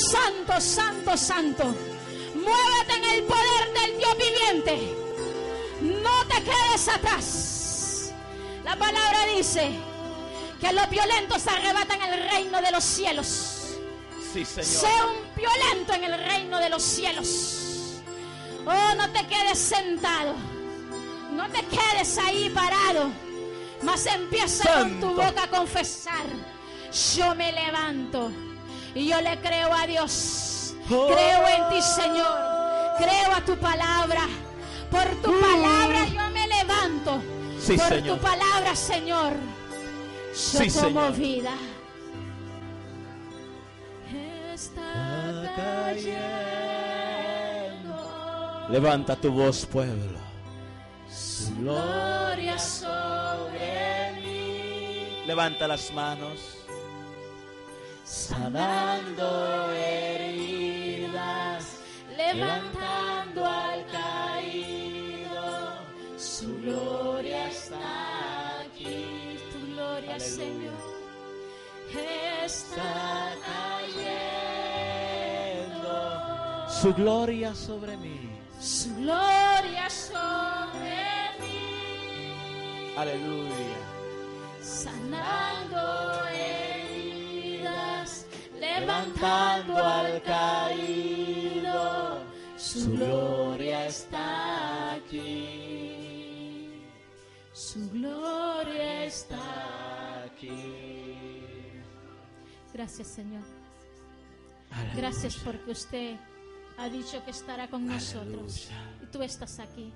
santo, santo, santo. Muévete en el poder del Dios viviente. No te quedes atrás. La palabra dice que los violentos arrebatan el reino de los cielos. Sí, Señor. Sé un violento en el reino de los cielos. Oh, no te quedes sentado. No te quedes ahí parado. Mas empieza con tu boca a confesar. Yo me levanto. Y yo le creo a Dios. Oh. Creo en ti, Señor. Creo a tu palabra. Por tu palabra yo me levanto. Mm. Sí, Por Señor. tu palabra, Señor. Yo Sí, tomo Señor. vida. Está cayendo Levanta tu voz, pueblo. su gloria sobre mí, Levanta las manos. Sanando heridas, levantando al caído. Su gloria está aquí, tu gloria, Aleluya. Señor, está cayendo. Su gloria sobre mí. Su gloria sobre mí, Aleluya. sanando levantando al caído. Su gloria está aquí. Su gloria está aquí. Gracias, Señor. Gracias porque usted ha dicho que estará con nosotros. Y tú estás aquí.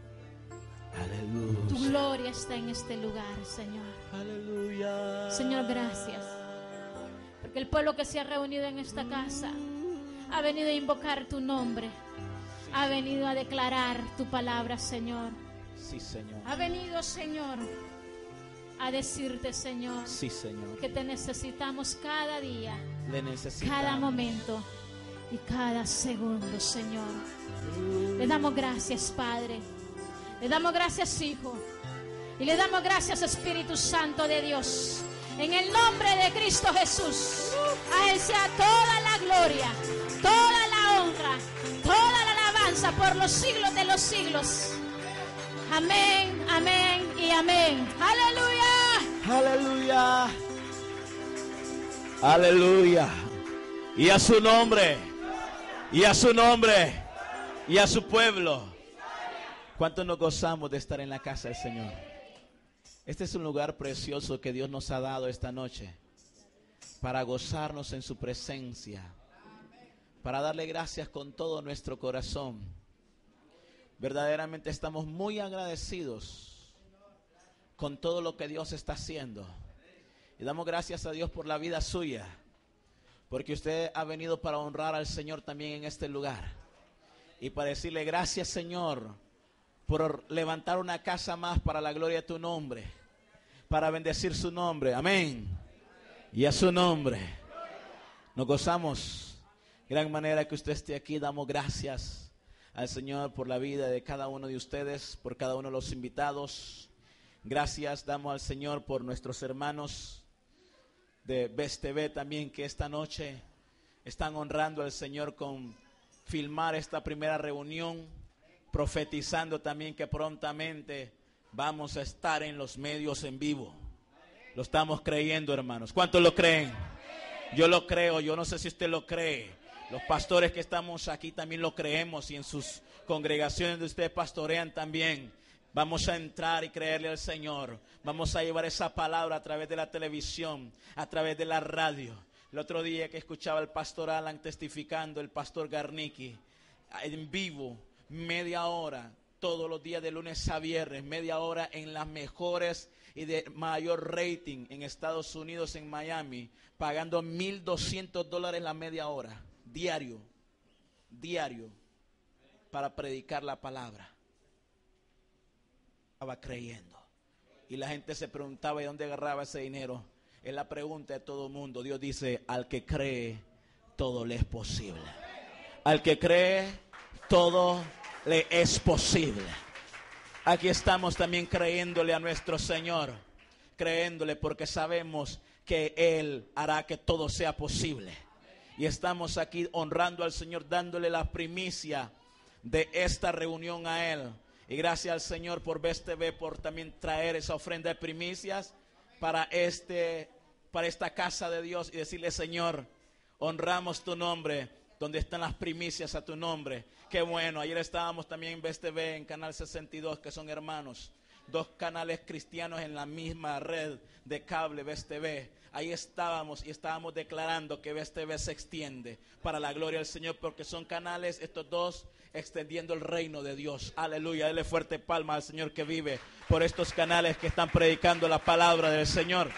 Tu Aleluya. gloria está en este lugar, Señor. Aleluya. Señor, gracias. Porque el pueblo que se ha reunido en esta casa ha venido a invocar tu nombre. Ha venido a declarar tu palabra, Señor. Sí, Señor. Ha venido, Señor, a decirte, Señor, Sí, Señor. que te necesitamos cada día, Le necesitamos. cada momento y cada segundo, Señor. Le damos gracias, Padre. Le damos gracias, Hijo. Y le damos gracias, Espíritu Santo de Dios. En el nombre de Cristo Jesús. A Él sea toda la gloria, toda la honra, toda la alabanza por los siglos de los siglos. Amén, amén y amén. Aleluya. Aleluya. Aleluya. Y a su nombre. Y a su nombre. Y a su pueblo. ¿Cuánto nos gozamos de estar en la casa del Señor? Este es un lugar precioso que Dios nos ha dado esta noche para gozarnos en su presencia, para darle gracias con todo nuestro corazón. Verdaderamente estamos muy agradecidos con todo lo que Dios está haciendo. Y damos gracias a Dios por la vida suya, porque usted ha venido para honrar al Señor también en este lugar. Y para decirle gracias Señor por levantar una casa más para la gloria de tu nombre, para bendecir su nombre. Amén. Y a su nombre. Nos gozamos. Gran manera que usted esté aquí. Damos gracias al Señor por la vida de cada uno de ustedes, por cada uno de los invitados. Gracias damos al Señor por nuestros hermanos de Best TV también que esta noche están honrando al Señor con filmar esta primera reunión, profetizando también que prontamente vamos a estar en los medios en vivo. Lo estamos creyendo, hermanos. ¿Cuántos lo creen? Yo lo creo, yo no sé si usted lo cree. Los pastores que estamos aquí también lo creemos y en sus congregaciones de ustedes pastorean también. Vamos a entrar y creerle al Señor. Vamos a llevar esa palabra a través de la televisión, a través de la radio. El otro día que escuchaba al pastor Alan testificando, el pastor Garnicki, en vivo, media hora, todos los días de lunes a viernes, media hora en las mejores y de mayor rating en Estados Unidos, en Miami, pagando 1.200 dólares la media hora, diario, diario, para predicar la palabra. Estaba creyendo. Y la gente se preguntaba de dónde agarraba ese dinero. Es la pregunta de todo el mundo. Dios dice, al que cree, todo le es posible. Al que cree, todo le es posible. Aquí estamos también creyéndole a nuestro Señor, creyéndole porque sabemos que Él hará que todo sea posible. y estamos aquí honrando al Señor, dándole la primicia de esta reunión a Él. Y gracias al Señor por BSTV, por también traer esa ofrenda de primicias para, este, para esta casa de Dios y decirle, Señor, honramos tu nombre, donde están las primicias a tu nombre. Qué bueno, ayer estábamos también en BSTV, en Canal 62, que son hermanos dos canales cristianos en la misma red de cable BSTV. Ahí estábamos y estábamos declarando que BSTV se extiende para la gloria del Señor, porque son canales, estos dos, extendiendo el reino de Dios. Aleluya. Dele fuerte palma al Señor que vive por estos canales que están predicando la palabra del Señor.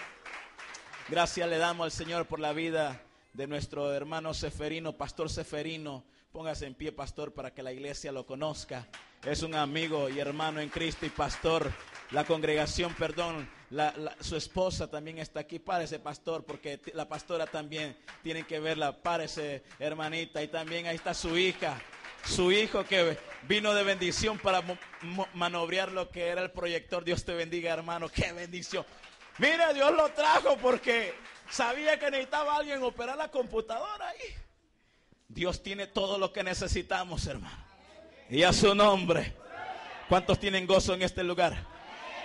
Gracias le damos al Señor por la vida de nuestro hermano Seferino, Pastor Seferino. Póngase en pie, pastor, para que la iglesia lo conozca es un amigo y hermano en Cristo y pastor. La congregación, perdón, su esposa también está aquí. Párese, pastor, porque la pastora también tiene que verla. Párese, hermanita. Y también ahí está su hija, su hijo que vino de bendición para manobrear lo que era el proyector. Dios te bendiga, hermano. Qué bendición. Mire, Dios lo trajo porque sabía que necesitaba alguien operar la computadora ahí. Dios tiene todo lo que necesitamos, hermano y a su nombre. ¿Cuántos tienen gozo en este lugar?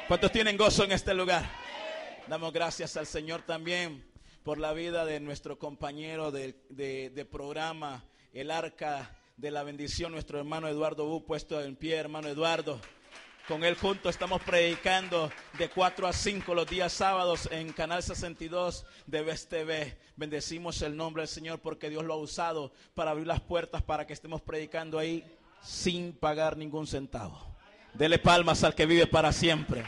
¿Cuántos tienen gozo en este lugar? Damos gracias al Señor también por la vida de nuestro compañero de, programa, el arca de la bendición, nuestro hermano Eduardo Bu, puesto en pie, hermano Eduardo. Con él juntos estamos predicando de 4 a 5 los días sábados en Canal 62 de BSTV. Bendecimos el nombre del Señor porque Dios lo ha usado para abrir las puertas para que estemos predicando ahí sin pagar ningún centavo. Dele palmas al que vive para siempre.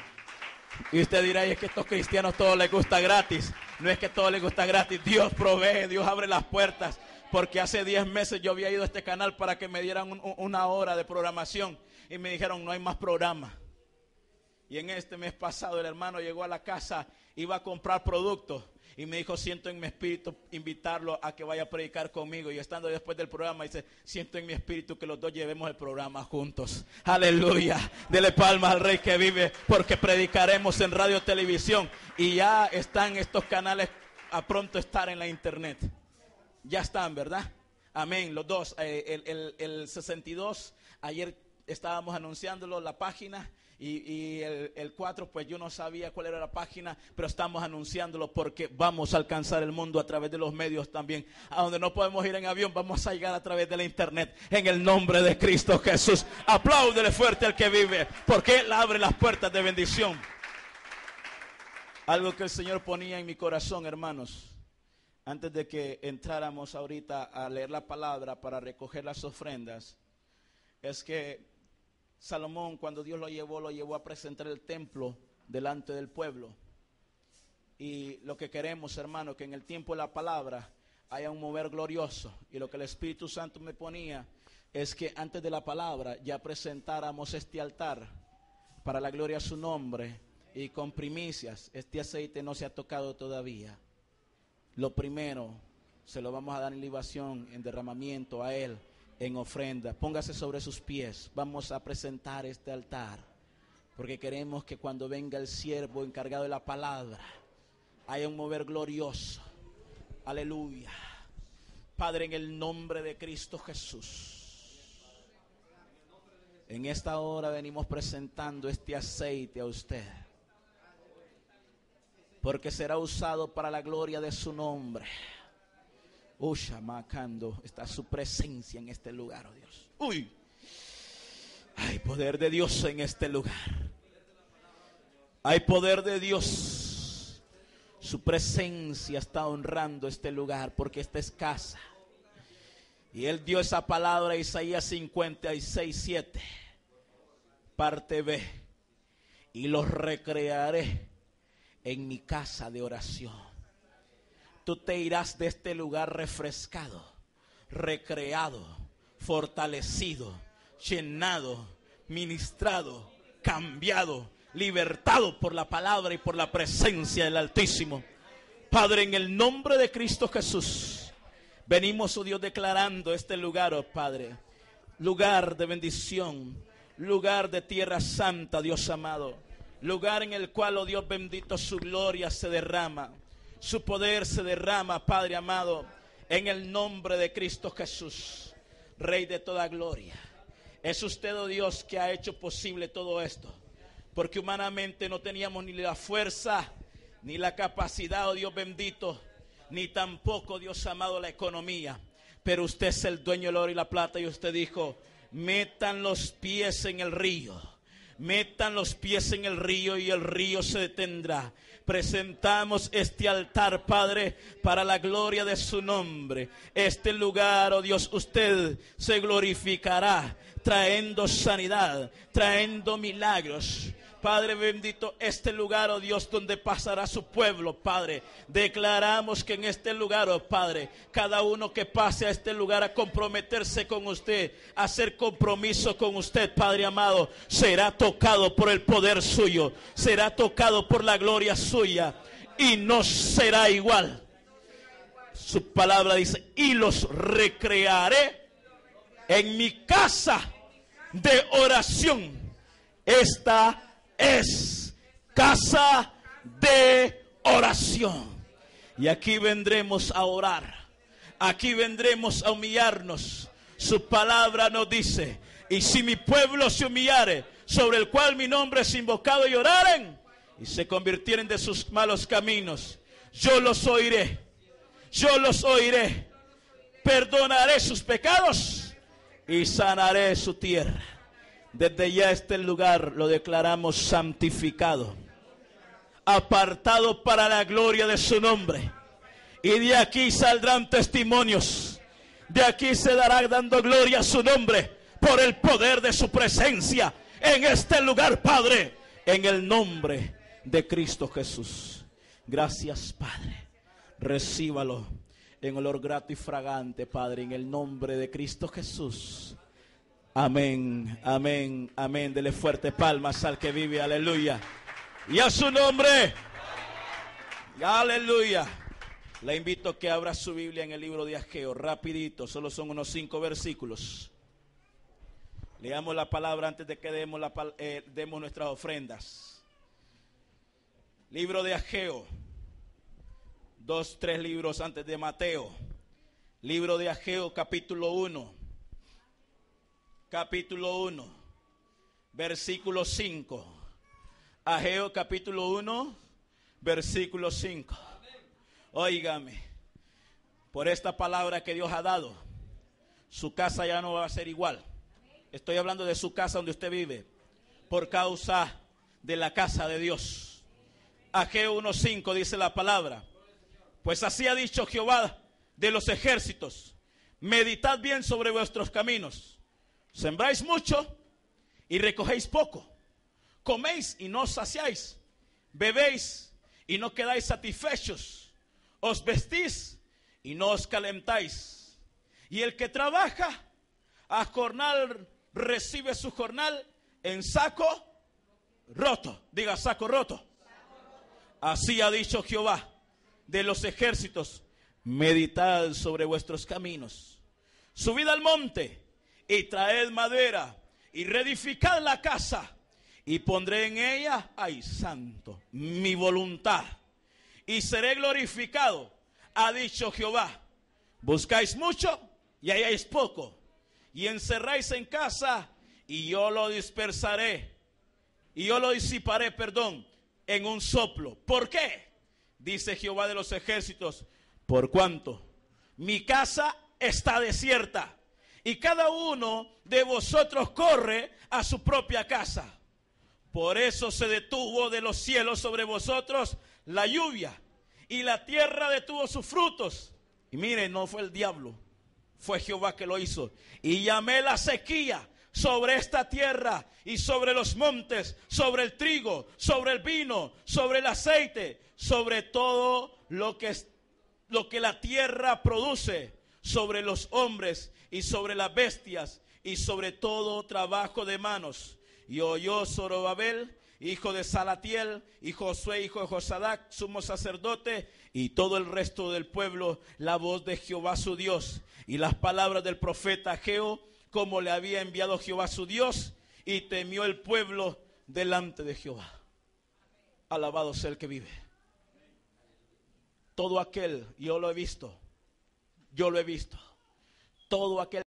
Y usted dirá, es que estos cristianos todo les gusta gratis. No es que todo les gusta gratis. Dios provee, Dios abre las puertas. Porque hace 10 meses yo había ido a este canal para que me dieran una hora de programación. Y me dijeron, no hay más programa. Y en este mes pasado el hermano llegó a la casa, iba a comprar productos y me dijo, siento en mi espíritu invitarlo a que vaya a predicar conmigo. Y estando después del programa, dice, siento en mi espíritu que los dos llevemos el programa juntos. Aleluya. Dele palmas al rey que vive, porque predicaremos en radio televisión. Y ya están estos canales a pronto estar en la internet. Ya están, ¿verdad? Amén. Los dos. Eh, el, el, el 62, ayer estábamos anunciándolo, la página y, el, 4, pues yo no sabía cuál era la página, pero estamos anunciándolo porque vamos a alcanzar el mundo a través de los medios también. A donde no podemos ir en avión, vamos a llegar a través de la internet. En el nombre de Cristo Jesús. Apláudele fuerte al que vive, porque Él abre las puertas de bendición. Algo que el Señor ponía en mi corazón, hermanos, antes de que entráramos ahorita a leer la palabra para recoger las ofrendas, es que Salomón, cuando Dios lo llevó, lo llevó a presentar el templo delante del pueblo. Y lo que queremos, hermano, que en el tiempo de la palabra haya un mover glorioso. Y lo que el Espíritu Santo me ponía es que antes de la palabra ya presentáramos este altar para la gloria a su nombre y con primicias. Este aceite no se ha tocado todavía. Lo primero, se lo vamos a dar en libación, en derramamiento a Él en ofrenda. Póngase sobre sus pies. Vamos a presentar este altar. Porque queremos que cuando venga el siervo encargado de la palabra, haya un mover glorioso. Aleluya. Padre, en el nombre de Cristo Jesús. En esta hora venimos presentando este aceite a usted. Porque será usado para la gloria de su nombre. Usha Macando, está su presencia en este lugar, oh Dios. Uy, hay poder de Dios en este lugar. Hay poder de Dios. Su presencia está honrando este lugar porque esta es casa. Y él dio esa palabra Isaías 56, 7. Parte B. Y los recrearé en mi casa de oración tú te irás de este lugar refrescado, recreado, fortalecido, llenado, ministrado, cambiado, libertado por la palabra y por la presencia del Altísimo. Padre, en el nombre de Cristo Jesús, venimos, oh Dios, declarando este lugar, oh Padre, lugar de bendición, lugar de tierra santa, Dios amado, lugar en el cual, oh Dios bendito, su gloria se derrama su poder se derrama, Padre amado. En el nombre de Cristo Jesús, Rey de toda gloria. Es usted, oh Dios, que ha hecho posible todo esto. Porque humanamente no teníamos ni la fuerza, ni la capacidad, oh Dios bendito, ni tampoco, Dios amado, la economía. Pero usted es el dueño del oro y la plata y usted dijo, metan los pies en el río. Metan los pies en el río y el río se detendrá. Presentamos este altar, Padre, para la gloria de su nombre. Este lugar, oh Dios, usted se glorificará trayendo sanidad, trayendo milagros. Padre bendito, este lugar, oh Dios, donde pasará su pueblo, Padre. Declaramos que en este lugar, oh Padre, cada uno que pase a este lugar a comprometerse con usted, a hacer compromiso con usted, Padre amado, será tocado por el poder suyo, será tocado por la gloria suya y no será igual. Su palabra dice, y los recrearé en mi casa de oración. Esta es casa de oración. Y aquí vendremos a orar. Aquí vendremos a humillarnos. Su palabra nos dice, y si mi pueblo se humillare, sobre el cual mi nombre es invocado y oraren, y se convirtieren de sus malos caminos, yo los oiré. Yo los oiré. Perdonaré sus pecados y sanaré su tierra. Desde ya este lugar lo declaramos santificado, apartado para la gloria de su nombre. Y de aquí saldrán testimonios. De aquí se dará dando gloria a su nombre por el poder de su presencia en este lugar, Padre, en el nombre de Cristo Jesús. Gracias, Padre. Recíbalo en olor grato y fragante, Padre, en el nombre de Cristo Jesús. Amén, amén, amén. Dele fuerte palmas al que vive, aleluya. Y a su nombre, aleluya. Le invito a que abra su Biblia en el libro de Ageo, rapidito, solo son unos cinco versículos. Leamos la palabra antes de que demos, la, eh, nuestras ofrendas. Libro de Ageo, dos, tres libros antes de Mateo. Libro de Ageo, capítulo 1 capítulo 1, versículo 5. Ageo capítulo 1, versículo 5. Óigame, por esta palabra que Dios ha dado, su casa ya no va a ser igual. Estoy hablando de su casa donde usted vive, por causa de la casa de Dios. Ageo 1.5 dice la palabra, pues así ha dicho Jehová de los ejércitos, meditad bien sobre vuestros caminos Sembráis mucho y recogéis poco. Coméis y no os saciáis. Bebéis y no quedáis satisfechos. Os vestís y no os calentáis. Y el que trabaja a jornal recibe su jornal en saco roto. Diga saco roto. Así ha dicho Jehová de los ejércitos. Meditad sobre vuestros caminos. Subid al monte y traed madera y reedificad la casa y pondré en ella, ay santo, mi voluntad y seré glorificado, ha dicho Jehová. Buscáis mucho y halláis poco y encerráis en casa y yo lo dispersaré y yo lo disiparé, perdón, en un soplo. ¿Por qué? Dice Jehová de los ejércitos, por cuanto mi casa está desierta y cada uno de vosotros corre a su propia casa. Por eso se detuvo de los cielos sobre vosotros la lluvia y la tierra detuvo sus frutos. Y miren, no fue el diablo, fue Jehová que lo hizo. Y llamé la sequía sobre esta tierra y sobre los montes, sobre el trigo, sobre el vino, sobre el aceite, sobre todo lo que, lo que la tierra produce, sobre los hombres y sobre las bestias y sobre todo trabajo de manos. Y oyó Zorobabel, hijo de Salatiel, y Josué, hijo de Josadac, sumo sacerdote, y todo el resto del pueblo, la voz de Jehová su Dios, y las palabras del profeta Geo, como le había enviado Jehová su Dios, y temió el pueblo delante de Jehová. Alabado sea el que vive. Todo aquel, yo lo he visto, Yo lo he visto. Todo aquel